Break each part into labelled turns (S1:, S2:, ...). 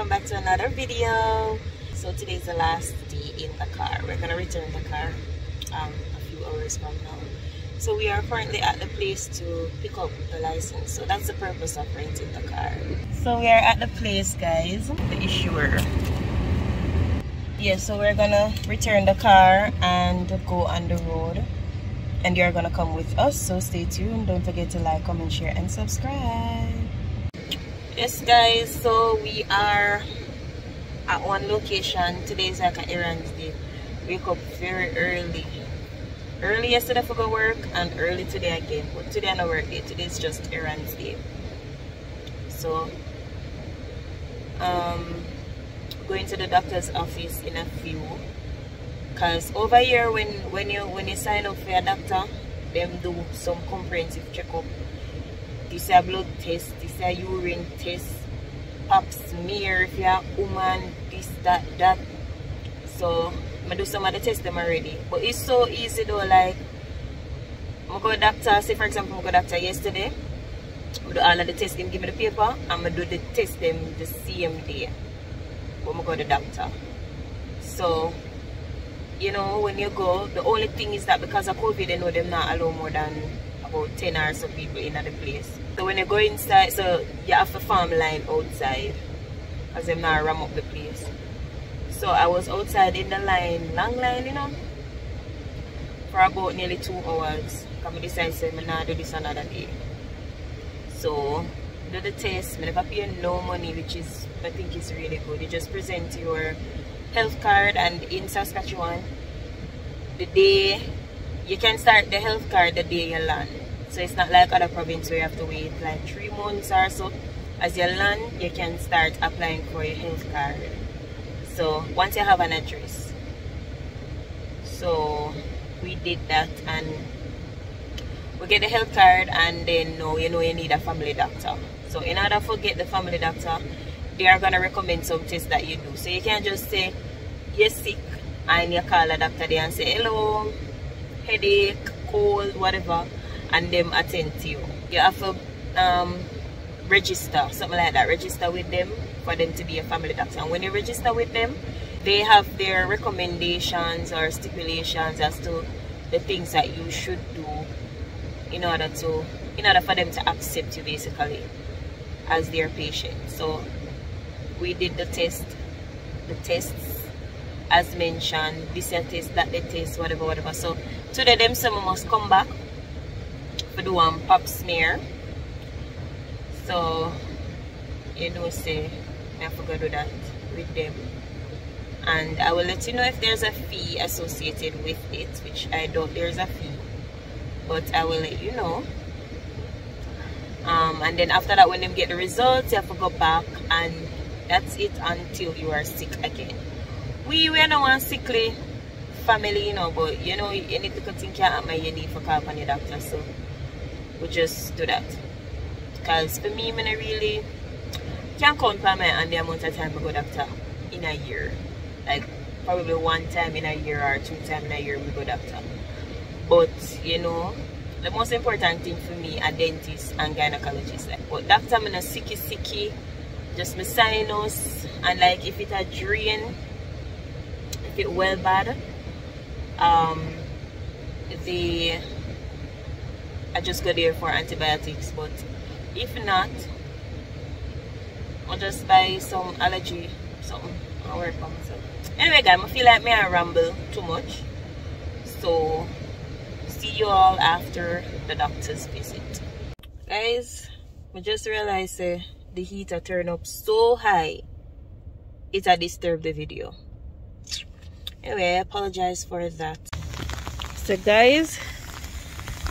S1: welcome back to another video. So today is the last day in the car. We're gonna return the car um, a few hours from now. So we are currently at the place to pick up the license. So that's the purpose of renting the car. So we are at the place guys. The issuer. Yeah so we're gonna return the car and go on the road. And you're gonna come with us so stay tuned. Don't forget to like comment share and subscribe yes guys so we are at one location. Today is like an errands day. Wake up very early. Early yesterday for go work and early today again. But today i no work day today is just errands day. So um going to the doctor's office in a few. Because over here when when you when you sign up for a doctor them do some comprehensive checkup this is a blood test, this is a urine test, pap smear if you're a woman, this, that, that. So I do some of the tests them already. But it's so easy though, like I go to doctor, say for example I go to doctor yesterday, I do all of the tests, them give me the paper, and I do the test them the same day. When I go to the doctor. So you know when you go, the only thing is that because of COVID they know them not allow more than about 10 or so people in the place. So when you go inside, so you have a farm line outside because them now ram up the place. So I was outside in the line, long line, you know, for about nearly two hours. Because I decided to say, not do this another day. So, do the test. I never pay no money, which is, I think is really good. You just present your health card and in Saskatchewan, the day, you can start the health card the day you land. So it's not like other province where you have to wait like three months or so. As you land, you can start applying for your health card. So once you have an address. So we did that and we get the health card and then no, you know you need a family doctor. So in order to get the family doctor, they are gonna recommend some tests that you do. So you can't just say you're sick and you call a doctor there and say hello, headache, cold, whatever and them attend to you. You have to um, register, something like that. Register with them for them to be a family doctor. And when you register with them, they have their recommendations or stipulations as to the things that you should do in order to in order for them to accept you basically as their patient. So we did the test, the tests as mentioned, this test, that the test, whatever, whatever. So today them some must come back do one pap smear. So you know say I forgot to do that with them. And I will let you know if there's a fee associated with it which I don't there's a fee. But I will let you know. Um, and then after that when them get the results you have to go back and that's it until you are sick again. We we are not one sickly family you know but you know you need to think my you need for call upon your doctor so we just do that. Because for me when I really can't count on my and the amount of time I go doctor in a year. Like probably one time in a year or two times in a year we go doctor. But you know the most important thing for me are dentists and gynecologists like but doctor I'm in a sicky sicky just my sinus and like if it a drain if it well bad um the I just go there for antibiotics but if not I'll just buy some allergy something I'll work on myself. Anyway guys I feel like me I ramble too much. So see you all after the doctor's visit. Guys I just realized uh, the heater turned up so high. It had disturbed the video. Anyway I apologize for that. So guys I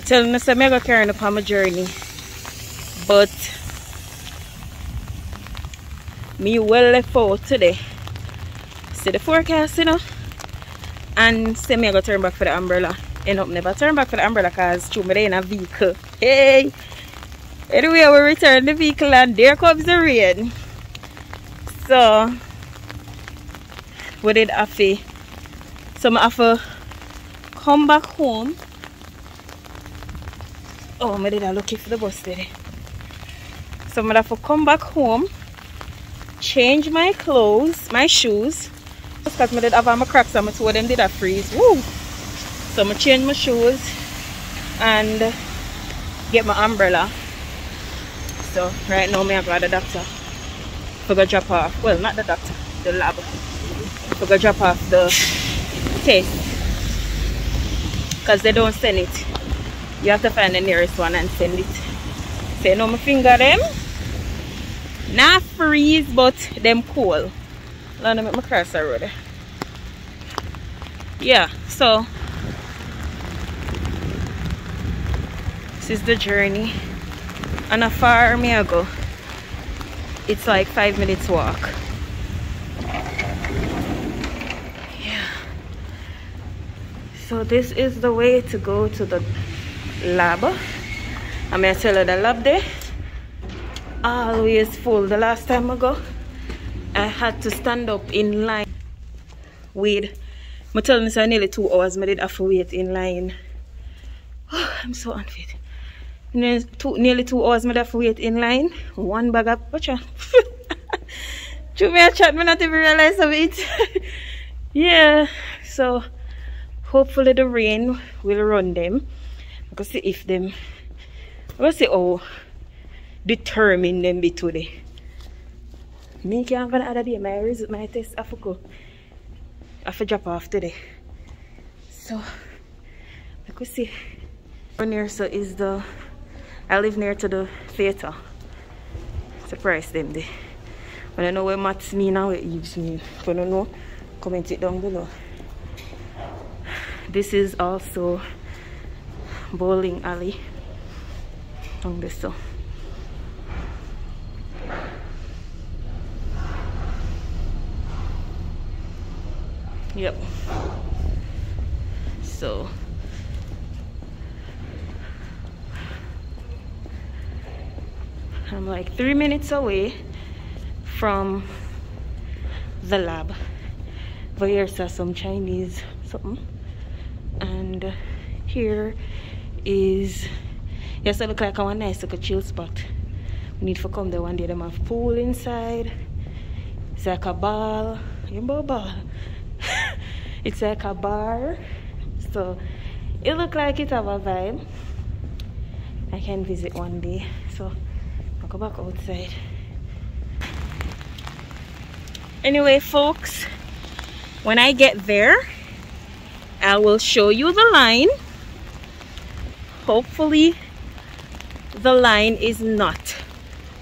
S1: tell going to carry on upon my journey. But me well left out today. See the forecast, you know? And say me I go turn back for the umbrella. End up never turn back for the umbrella because through me in a vehicle. Hey! Anyway, we return the vehicle and there comes the rain. So, we did have to, so I have to come back home Oh, I did I looking for the bus today. So I'm to have to come back home change my clothes, my shoes. Because I did have my cracks and my toe them did a freeze. Woo! So I'm gonna change my shoes and get my umbrella. So right now I got the doctor. For go drop off. Well not the doctor, the lab. For go drop off the test. Because they don't send it. You have to find the nearest one and send it. Say no my finger them. Not freeze but them cool. Let me make my cross already yeah so this is the journey. And a far me I go? It's like five minutes walk. Yeah. So this is the way to go to the lab. I'm gonna tell you the lab there always full. The last time I go I had to stand up in line wait I'm telling you nearly two hours I did have to wait in line. Oh, I'm so unfit. Nearly two, nearly two hours I have to wait in line. One bag of butcher to me I chat me not even realize of it. Yeah so hopefully the rain will run them because see if them let's see oh determine them be today. Me can't gonna other day my result my test I forgot. I have drop off today. So I could see near so is the I live near to the theater. Surprise them there. When I know where Matt's mean now it Eves mean. If you don't know, comment it down below. This is also bowling alley on this so Yep. So I'm like three minutes away from the lab. But here's some Chinese something. And here is yes, it look like a nice like a chill spot. We need to come there one day. Them have pool inside. It's like a ball. You know it's like a bar so it look like it have a vibe I can visit one day so I'll go back outside anyway folks when I get there I will show you the line hopefully the line is not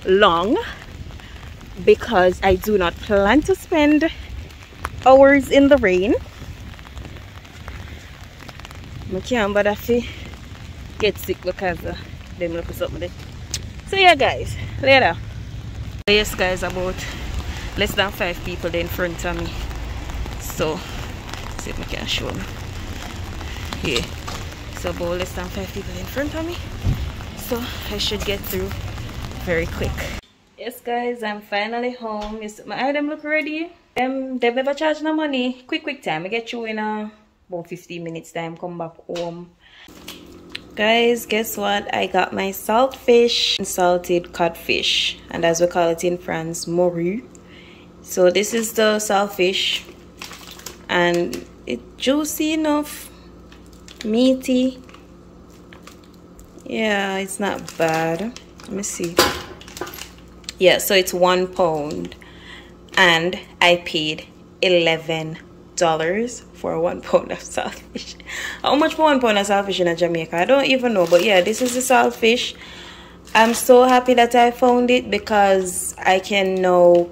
S1: long because I do not plan to spend hours in the rain I can't bother to get sick because of them look something there. So yeah guys, later. Yes guys, about less than five people in front of me. So, see if I can show me. Yeah. So about less than five people in front of me. So I should get through very quick. Yes guys, I'm finally home. Is my item look ready? Um, they never charge no money. Quick, quick time. I get you in a about 15 minutes time come back home guys guess what i got my saltfish and salted codfish and as we call it in france morue so this is the saltfish and it's juicy enough meaty. Yeah it's not bad. Let me see. Yeah so it's one pound. And i paid 11 dollars for one pound of saltfish how much for one pound of saltfish in jamaica? I don't even know but yeah this is the saltfish i'm so happy that i found it because i can now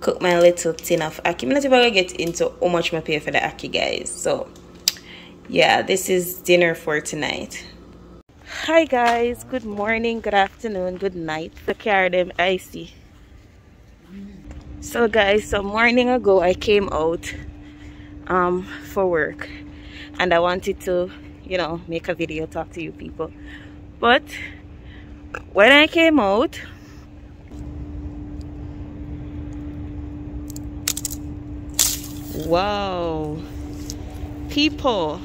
S1: cook my little tin of ackee. I'm not even gonna get into how much i pay for the ackee guys so yeah this is dinner for tonight. Hi guys. Good morning good afternoon good night. The car them icy so guys so morning ago i came out um, for work. And I wanted to you know make a video talk to you people. But when I came out wow. People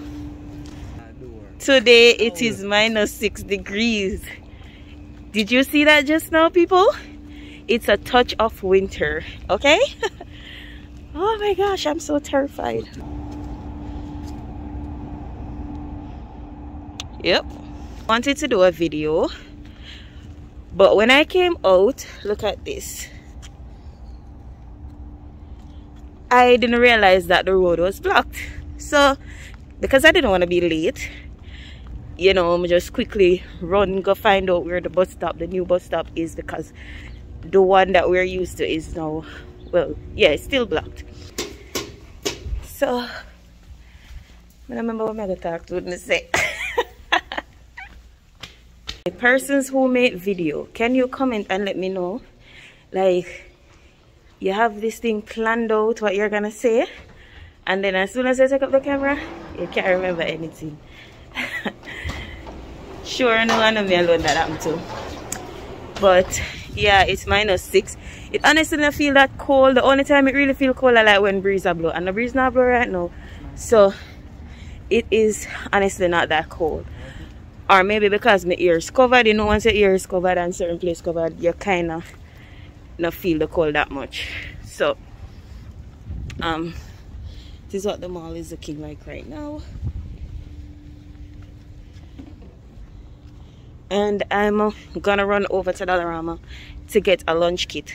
S1: today it oh, is minus six degrees. Did you see that just now people? It's a touch of winter okay? Oh my gosh i'm so terrified. Yep wanted to do a video. But when i came out look at this. I didn't realize that the road was blocked. So because i didn't want to be late you know i'm just quickly run go find out where the bus stop the new bus stop is because the one that we're used to is now well yeah it's still blocked. So I remember what I'm going to talk to say the persons who made video can you comment and let me know? Like you have this thing planned out what you're gonna say and then as soon as I take up the camera you can't remember anything sure no one of me alone that happened to but yeah it's minus six. It honestly don't feel that cold. The only time it really feel cold I like when breeze are blow. And the breeze not blow right now. So it is honestly not that cold. Or maybe because my ears covered. You know once your ears covered and certain place covered you kind of not feel the cold that much. So um this is what the mall is looking like right now and I'm gonna run over to Dollarama to get a lunch kit.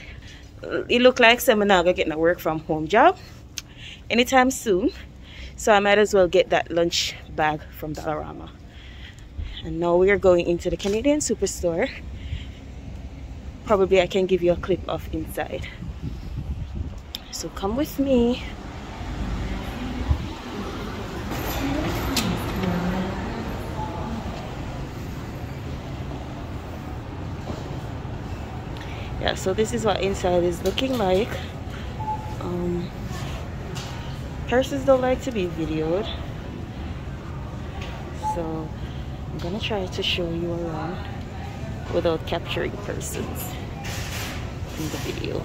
S1: It look like I'm not gonna get a work from home job anytime soon. So I might as well get that lunch bag from Dollarama. And now we are going into the Canadian Superstore. Probably I can give you a clip of inside. So come with me. So this is what inside is looking like. Um, persons don't like to be videoed. So I'm gonna try to show you around without capturing persons in the video.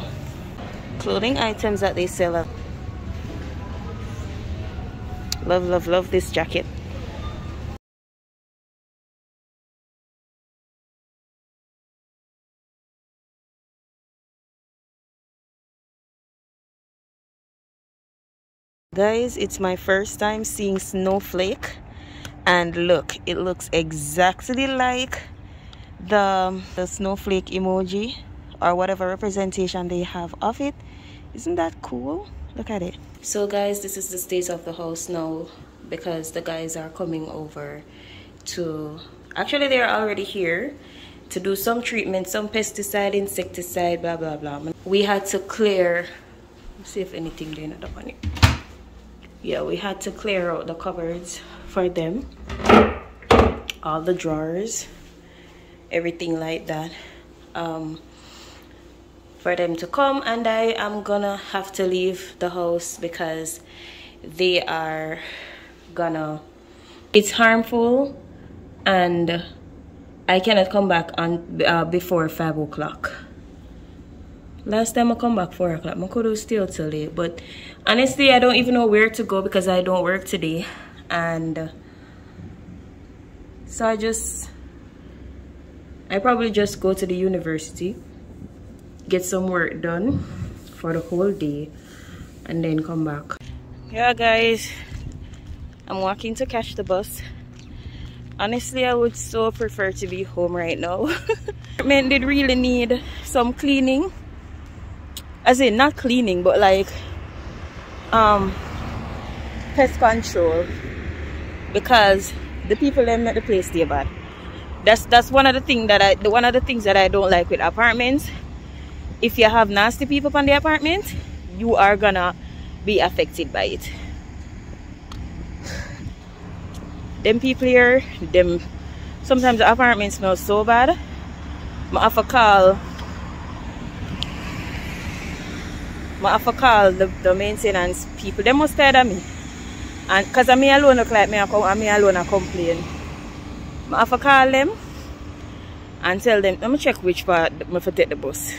S1: Clothing items that they sell love love love this jacket guys it's my first time seeing snowflake. And look it looks exactly like the the snowflake emoji or whatever representation they have of it. Isn't that cool? Look at it. So guys this is the state of the house now because the guys are coming over to actually they're already here to do some treatment some pesticide insecticide blah blah blah. We had to clear see if anything they not up on it yeah we had to clear out the cupboards for them. All the drawers everything like that. Um, for them to come and I am gonna have to leave the house because they are gonna it's harmful and I cannot come back on uh, before five o'clock. Last time I come back 4 o'clock I could have still till late but honestly I don't even know where to go because I don't work today. And uh, so I just I probably just go to the university get some work done for the whole day and then come back. Yeah guys. I'm walking to catch the bus. Honestly I would so prefer to be home right now. Men did really need some cleaning. As in not cleaning but like um pest control because the people make the place stay bad. That's that's one of the things that i the one of the things that i don't like with apartments. If you have nasty people on the apartment you are gonna be affected by it. Them people here them sometimes the apartment smells so bad I have to call I have to call the, the maintenance people. They must tired of me. And because I'm me alone look like me, I'm me alone I complain. I have to call them and tell them, let me check which part I have to take the bus.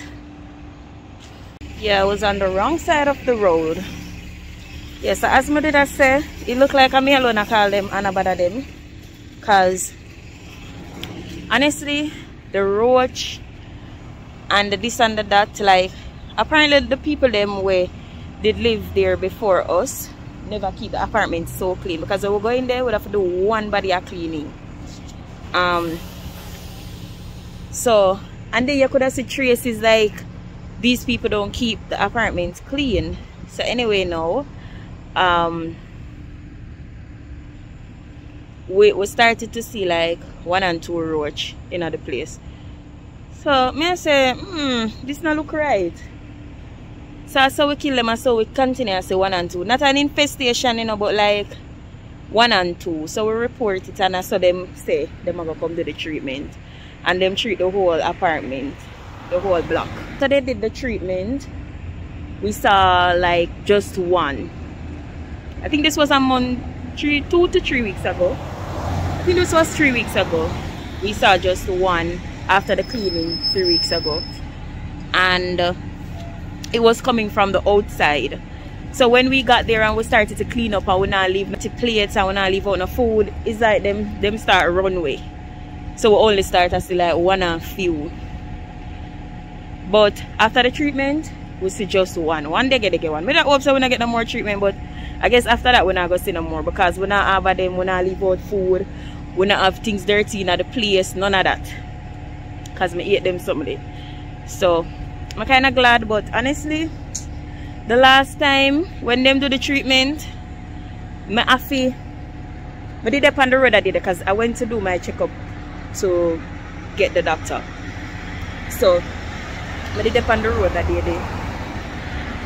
S1: Yeah, I was on the wrong side of the road. Yes, yeah, so as I did I say, it looked like I'm alone I call them and I bother them. Because honestly, the roach and this and that like apparently the people them where did live there before us never keep the apartment so clean because we were going there we'd have to do one body of cleaning. Um so and then you could have see traces like these people don't keep the apartments clean. So anyway now um we, we started to see like one and two roach in other place. So me I say hmm this not look right so we kill them and so we continue to say one and two. Not an infestation you know but like one and two. So we report it and I saw them say them are come to the treatment. And them treat the whole apartment the whole block. So they did the treatment. We saw like just one. I think this was a month three two to three weeks ago. I think this was three weeks ago. We saw just one after the cleaning three weeks ago. And uh, it was coming from the outside so when we got there and we started to clean up and we not leave the plates and we not leave out no food, it's like them them start runway. So we only start to see like one and few. But after the treatment, we see just one. One day get get one. We don't hope so we not get no more treatment, but I guess after that we're not gonna see no more because we're not have them, we not leave out food, we not have things dirty in the place, none of that. Cause me eat them something. So I'm kinda glad but honestly the last time when them do the treatment my affy I did it on the road I did it because I went to do my checkup to get the doctor. So I did it on the road that day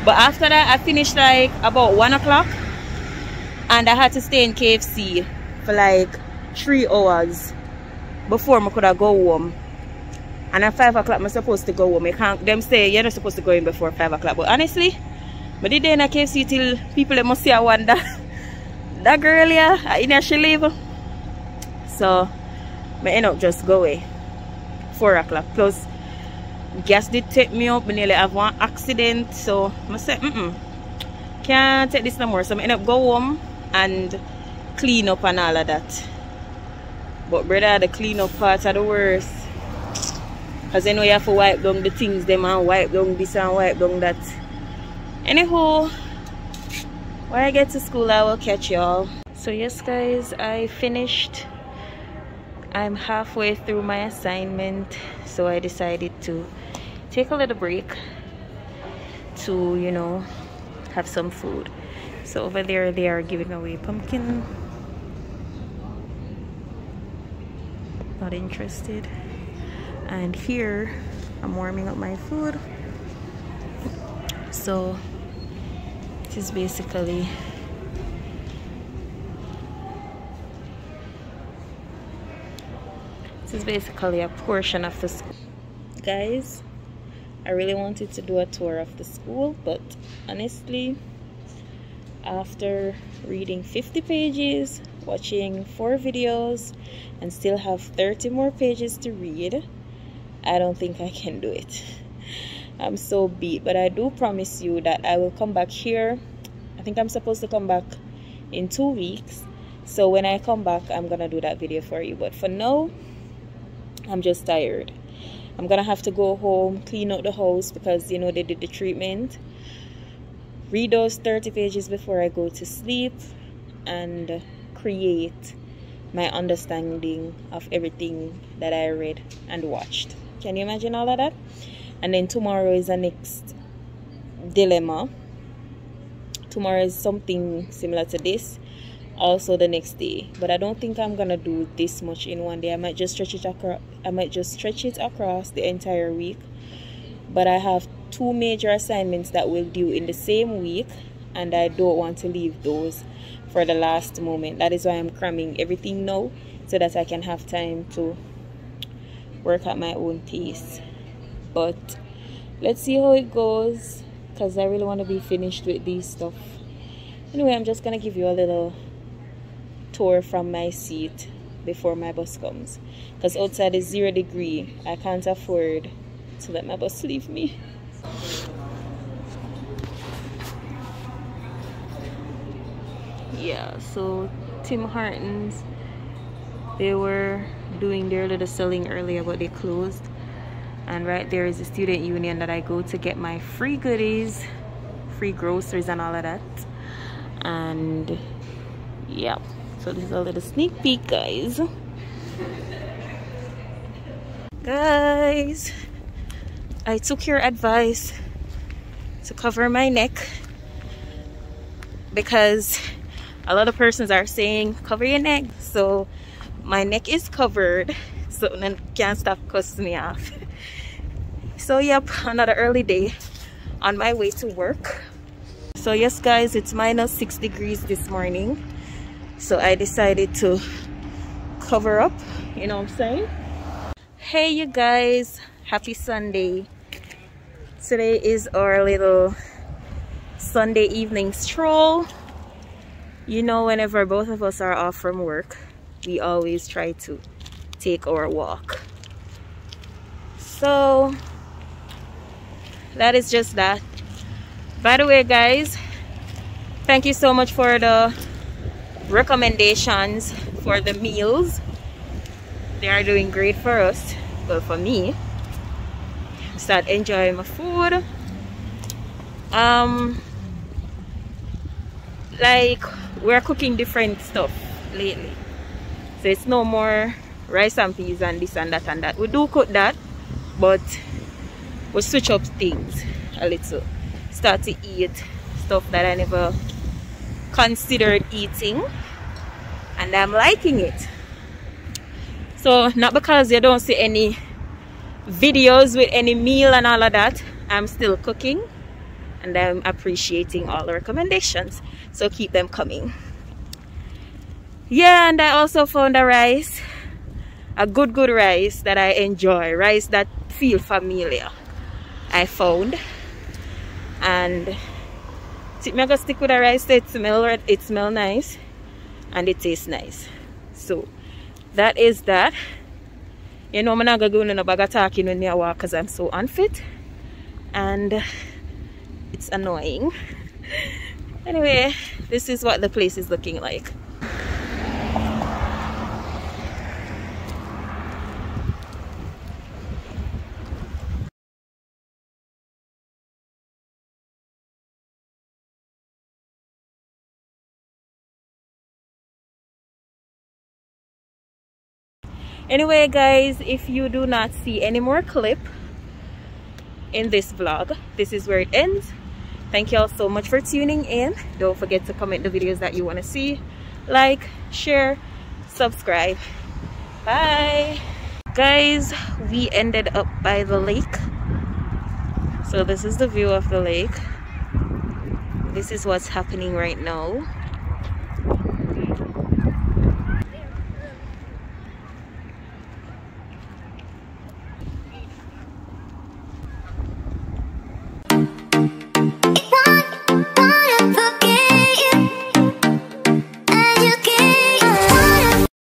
S1: but after that I finished like about one o'clock and I had to stay in KFC for like three hours before I could go home and at 5 o'clock I'm supposed to go home. I can't, them say you're not supposed to go in before 5 o'clock. But honestly, the day in a KFC till people must see I wonder that girl yeah, I in she leave. So I end up just go away. Four o'clock. Plus gas did take me up, I nearly have one accident. So I said, mm mm. Can't take this no more. So I end up go home and clean up and all of that. But brother the clean up part are the worst. Cause then we have to wipe down the things them and wipe down this and wipe down that. Anyhow, when I get to school, I will catch y'all. So yes, guys, I finished. I'm halfway through my assignment, so I decided to take a little break to, you know, have some food. So over there, they are giving away pumpkin. Not interested. And here, I'm warming up my food. So this is basically this is basically a portion of the school guys I really wanted to do a tour of the school but honestly after reading 50 pages watching four videos and still have 30 more pages to read I don't think I can do it. I'm so beat but I do promise you that I will come back here. I think I'm supposed to come back in two weeks. So when I come back I'm gonna do that video for you. But for now I'm just tired. I'm gonna have to go home clean out the house because you know they did the treatment. Read those 30 pages before I go to sleep and create my understanding of everything that I read and watched can you imagine all of that? And then tomorrow is the next dilemma. Tomorrow is something similar to this also the next day. But i don't think i'm gonna do this much in one day. I might just stretch it across i might just stretch it across the entire week. But i have two major assignments that will due in the same week and i don't want to leave those for the last moment. That is why i'm cramming everything now so that i can have time to work at my own pace. But let's see how it goes because I really want to be finished with these stuff. Anyway I'm just gonna give you a little tour from my seat before my bus comes. Because outside is zero degree. I can't afford to let my bus leave me. Yeah so Tim Hortons they were doing their little selling earlier but they closed. And right there is the student union that I go to get my free goodies free groceries and all of that. And yeah. So this is a little sneak peek guys. Guys I took your advice to cover my neck because a lot of persons are saying cover your neck. So my neck is covered. So then can't stop cussing me off. So yep another early day on my way to work. So yes guys it's minus six degrees this morning. So I decided to cover up you know what I'm saying? Hey you guys happy Sunday. Today is our little Sunday evening stroll. You know whenever both of us are off from work we always try to take our walk. So that is just that. By the way guys thank you so much for the recommendations for the meals. They are doing great for us. Well for me. Start enjoying my food. Um like we're cooking different stuff lately so it's no more rice and peas and this and that and that. We do cook that but we switch up things a little. Start to eat stuff that I never considered eating and I'm liking it. So not because you don't see any videos with any meal and all of that I'm still cooking and I'm appreciating all the recommendations. So keep them coming yeah and I also found a rice a good good rice that I enjoy rice that feel familiar I found. And I'm gonna stick with the rice it smell it smell nice and it tastes nice. So that is that. You know I'm not gonna go in a bag of talking when I walk because I'm so unfit and it's annoying. Anyway this is what the place is looking like anyway guys if you do not see any more clip in this vlog this is where it ends. Thank you all so much for tuning in. Don't forget to comment the videos that you want to see. Like share subscribe. Bye. Guys we ended up by the lake. So this is the view of the lake. This is what's happening right now